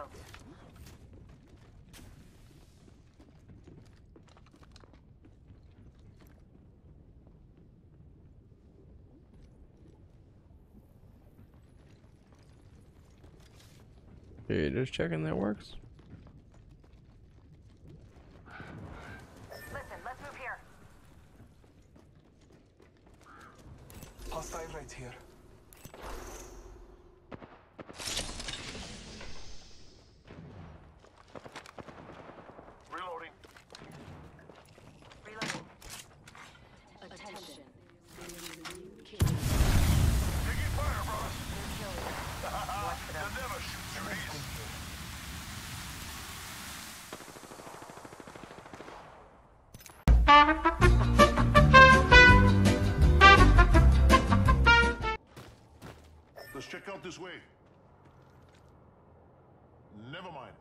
Recharging my. Okay, just checking that works. Listen, let's move here. Hostile right here. Let's check out this way. Never mind.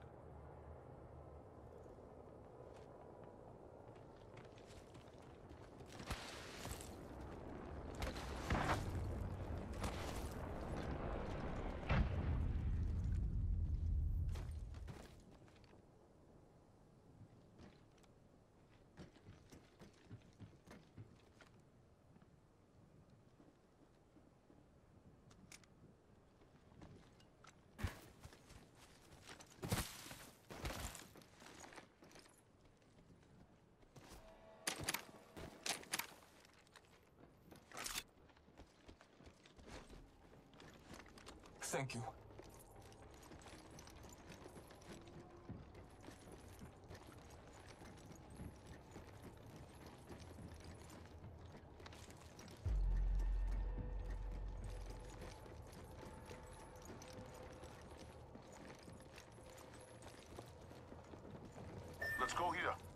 Thank you. Let's go here.